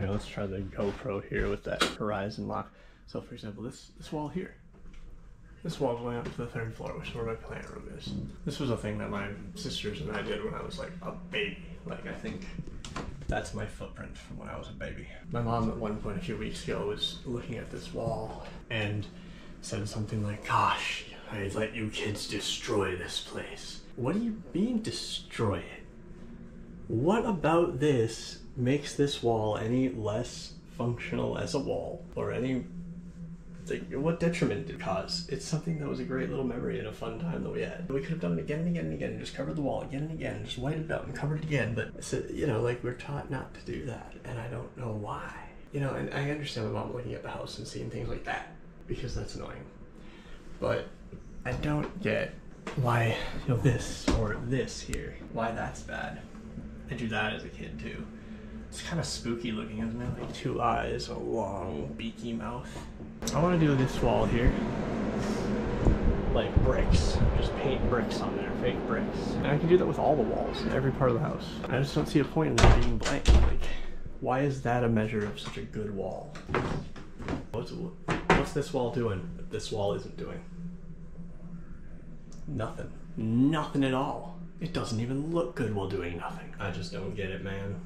Okay, let's try the GoPro here with that horizon lock. So for example, this this wall here. This wall going up to the third floor, which is where my plant room is. This was a thing that my sisters and I did when I was like a baby. Like I think that's my footprint from when I was a baby. My mom at one point a few weeks ago was looking at this wall and said something like, Gosh, I let you kids destroy this place. What do you mean destroy it? What about this makes this wall any less functional as a wall or any like, what detriment did it cause? It's something that was a great little memory and a fun time that we had. We could have done it again and again and again, and just covered the wall again and again, and just whited it out and covered it again. But a- you know, like we're taught not to do that, and I don't know why. You know, and I understand my mom looking at the house and seeing things like that because that's annoying. But I don't get why you know this or this here. Why that's bad. I do that as a kid too. It's kind of spooky looking, isn't it? Like two eyes, a long beaky mouth. I want to do this wall here. Like bricks. Just paint bricks on there, fake bricks. And I can do that with all the walls, in every part of the house. I just don't see a point in that being blank. Like, why is that a measure of such a good wall? What's, what's this wall doing that this wall isn't doing? Nothing. Nothing at all. It doesn't even look good while doing nothing. I just don't get it, man.